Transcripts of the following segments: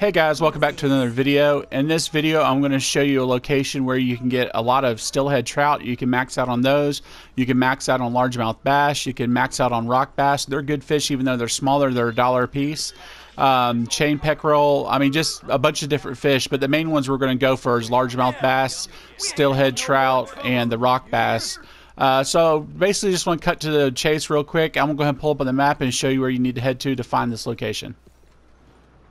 Hey guys, welcome back to another video. In this video, I'm going to show you a location where you can get a lot of steelhead trout. You can max out on those. You can max out on largemouth bass. You can max out on rock bass. They're good fish even though they're smaller. They're a dollar a piece. Um, chain pickerel, I mean just a bunch of different fish, but the main ones we're going to go for is largemouth bass, steelhead trout, and the rock bass. Uh, so basically just want to cut to the chase real quick. I'm going to go ahead and pull up on the map and show you where you need to head to to find this location.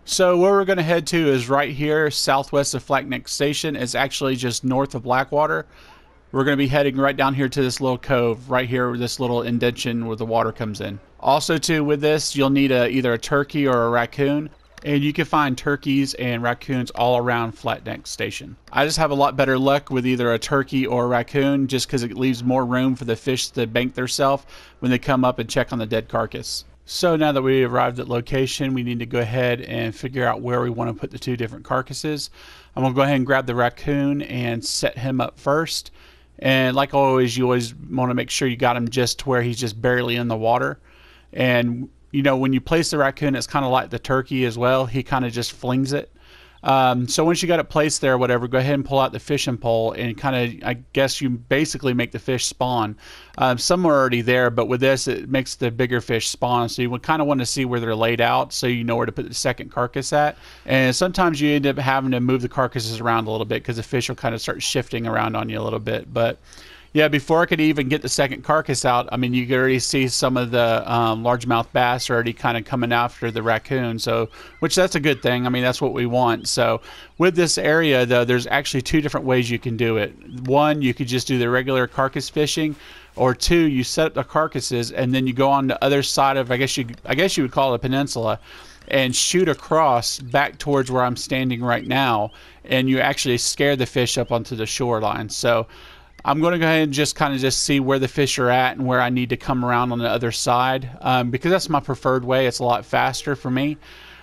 So where we're going to head to is right here, southwest of Flatneck Station. It's actually just north of Blackwater. We're going to be heading right down here to this little cove, right here, this little indention where the water comes in. Also, too, with this, you'll need a, either a turkey or a raccoon. And you can find turkeys and raccoons all around Flatneck Station. I just have a lot better luck with either a turkey or a raccoon just because it leaves more room for the fish to bank themselves when they come up and check on the dead carcass. So now that we arrived at location, we need to go ahead and figure out where we want to put the two different carcasses. I'm going to go ahead and grab the raccoon and set him up first. And like always, you always want to make sure you got him just where he's just barely in the water. And, you know, when you place the raccoon, it's kind of like the turkey as well. He kind of just flings it. Um, so once you got it placed there, whatever, go ahead and pull out the fishing pole and kind of, I guess you basically make the fish spawn. Um, some are already there, but with this, it makes the bigger fish spawn. So you would kind of want to see where they're laid out so you know where to put the second carcass at. And sometimes you end up having to move the carcasses around a little bit because the fish will kind of start shifting around on you a little bit. But yeah, before I could even get the second carcass out, I mean, you could already see some of the um, largemouth bass are already kind of coming after the raccoon. So, which that's a good thing. I mean, that's what we want. So, with this area though, there's actually two different ways you can do it. One, you could just do the regular carcass fishing, or two, you set up the carcasses and then you go on the other side of, I guess you, I guess you would call it a peninsula, and shoot across back towards where I'm standing right now, and you actually scare the fish up onto the shoreline. So. I'm going to go ahead and just kind of just see where the fish are at and where I need to come around on the other side um, because that's my preferred way. It's a lot faster for me.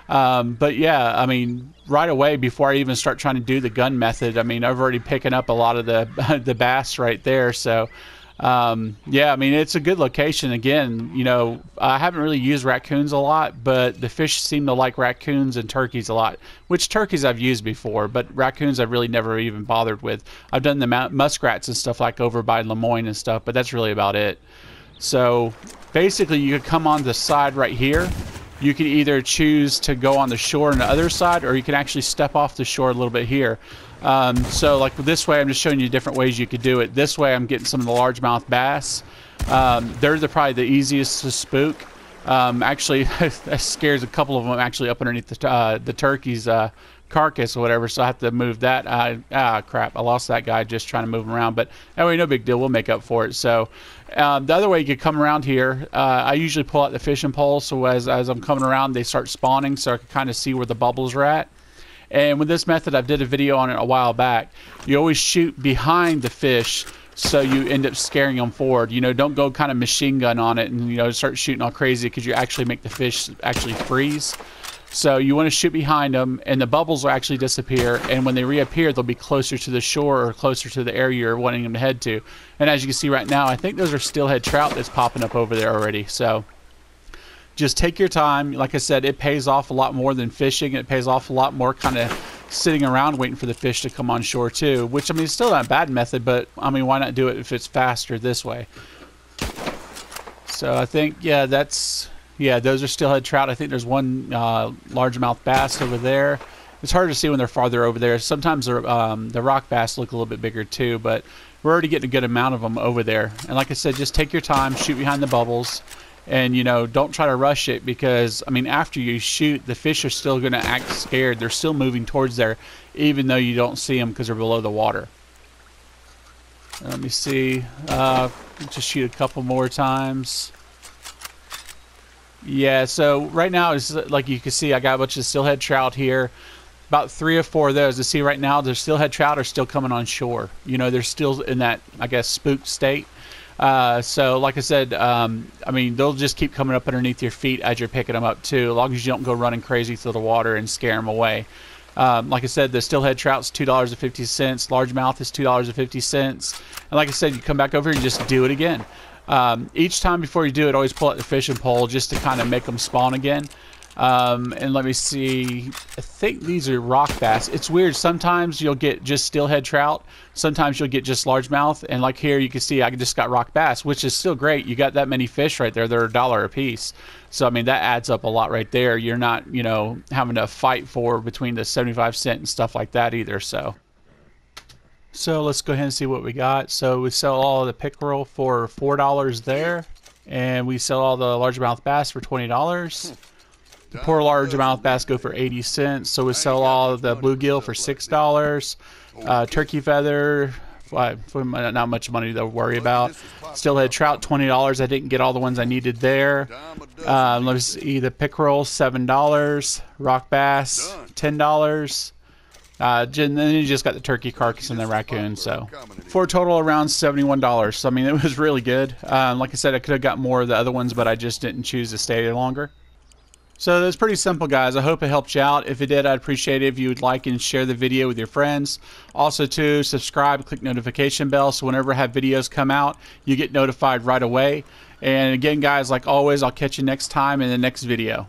Um, but yeah, I mean, right away before I even start trying to do the gun method, I mean, I've already picking up a lot of the the bass right there. So um, yeah, I mean, it's a good location. Again, you know, I haven't really used raccoons a lot, but the fish seem to like raccoons and turkeys a lot, which turkeys I've used before, but raccoons I've really never even bothered with. I've done the muskrats and stuff like over by Lemoyne and stuff, but that's really about it. So basically, you could come on the side right here. You can either choose to go on the shore on the other side, or you can actually step off the shore a little bit here. Um, so like this way, I'm just showing you different ways you could do it. This way, I'm getting some of the largemouth bass. Um, they're the, probably the easiest to spook. Um, actually, that scares a couple of them actually up underneath the, uh, the turkey's uh, carcass or whatever, so I have to move that. Uh, ah, crap, I lost that guy just trying to move him around. But anyway, no big deal. We'll make up for it. So um, the other way you could come around here, uh, I usually pull out the fishing pole, so as, as I'm coming around, they start spawning, so I can kind of see where the bubbles are at. And with this method, I did a video on it a while back. You always shoot behind the fish so you end up scaring them forward. You know, don't go kind of machine gun on it and, you know, start shooting all crazy because you actually make the fish actually freeze. So you want to shoot behind them and the bubbles will actually disappear. And when they reappear, they'll be closer to the shore or closer to the area you're wanting them to head to. And as you can see right now, I think those are steelhead trout that's popping up over there already. So just take your time. Like I said, it pays off a lot more than fishing. It pays off a lot more kind of sitting around waiting for the fish to come on shore too. Which I mean, it's still not a bad method, but I mean, why not do it if it's faster this way? So I think yeah, that's yeah, those are steelhead trout. I think there's one uh, largemouth bass over there. It's hard to see when they're farther over there. Sometimes um, the rock bass look a little bit bigger too, but we're already getting a good amount of them over there. And like I said, just take your time, shoot behind the bubbles and you know don't try to rush it because i mean after you shoot the fish are still going to act scared they're still moving towards there even though you don't see them because they're below the water let me see uh, just shoot a couple more times yeah so right now it's like you can see i got a bunch of steelhead trout here about three or four of those to see right now the steelhead trout are still coming on shore you know they're still in that i guess spooked state uh, so, like I said, um, I mean, they'll just keep coming up underneath your feet as you're picking them up, too, as long as you don't go running crazy through the water and scare them away. Um, like I said, the steelhead trout's $2.50, largemouth is $2.50. And like I said, you come back over and just do it again. Um, each time before you do it, always pull out the fishing pole just to kind of make them spawn again. Um, and let me see. I think these are rock bass. It's weird. Sometimes you'll get just steelhead trout. Sometimes you'll get just largemouth. And like here, you can see I just got rock bass, which is still great. You got that many fish right there. They're a dollar a piece. So I mean that adds up a lot right there. You're not you know having to fight for between the 75 cent and stuff like that either. So. So let's go ahead and see what we got. So we sell all the pickerel for four dollars there, and we sell all the largemouth bass for twenty dollars. The poor largemouth bass go for 80 cents. So we sell all the bluegill for $6. Uh, turkey feather, not much money to worry about. Steelhead trout, $20. I didn't get all the ones I needed there. Uh, let's see, the pickerel, $7. Rock bass, $10. Uh, and then you just got the turkey carcass and the raccoon. So for a total around $71. So I mean, it was really good. Um, like I said, I could have got more of the other ones, but I just didn't choose to stay longer. So that's pretty simple, guys. I hope it helped you out. If it did, I'd appreciate it if you would like and share the video with your friends. Also, to subscribe, click notification bell, so whenever I have videos come out, you get notified right away. And again, guys, like always, I'll catch you next time in the next video.